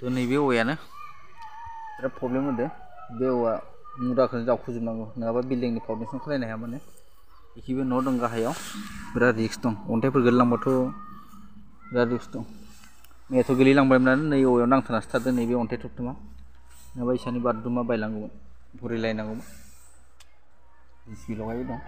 थ' नैबे औवायानो बिराद प्रब्लेम होदो बे औवा मुराखौनो जावखुजोबनांगौ नङाबा बिल्डिंनि फाउन्डेसन खालायनो हाया माने। बेखिबो न' दं गाहायाव। बिराद रिक्स दं। अन्थाइफोर गोलैलांबाथ' बिराद रिक्स दं। मैयाथ' गोलैलांबायमोन नै औवायाव नांथानासो थादों नैबे अन्थाइ थरथोमा नङाबा इसानि बाथरुमा बायलांगौमोन, बुरिलायनांगौमोन। जिसिबि लगायबाय दं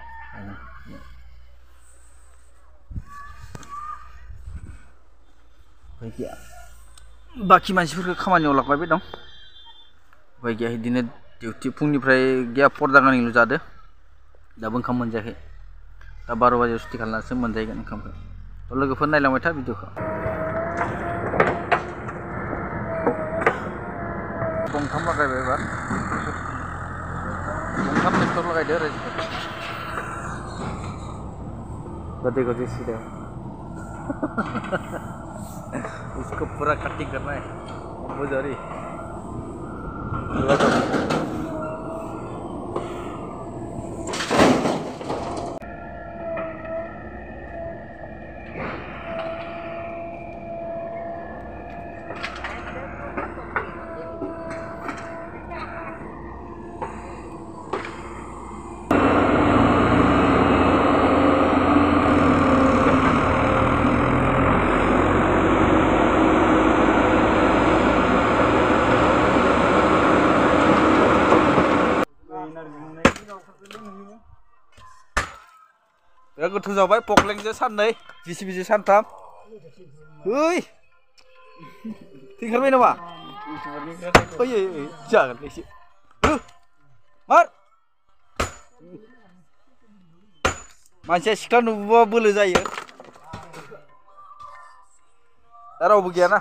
बाखि मानसिफोरखौ खामानियाव लागायबाय दं। उपाय गैया बिदिनो डिउटि फुंनिफ्राय गैया फरदागानिल' जादो। दाबो ओंखाम मोनजायाखै। दा बार' बाजियाव सुटि खालामनासो मोनजाहैगोन ओंखामखौ। लोगोफोर नायलांबाय था भिडिअखौ। गंथाम लागायबाय एबार। ट्रेक्टर लगायदो रायजोफोर उसको पूरा कटिंग करना है। वो जारी बिराद गोथौ जाबाय पक्लेंजों साननै जिसिबिजों सानथाम ओइ थैखारबाय नामा फैयो जागोन एसे मार मानसिया सिख्ला नुबोबा बोलो जायो दा रावबो गैयाना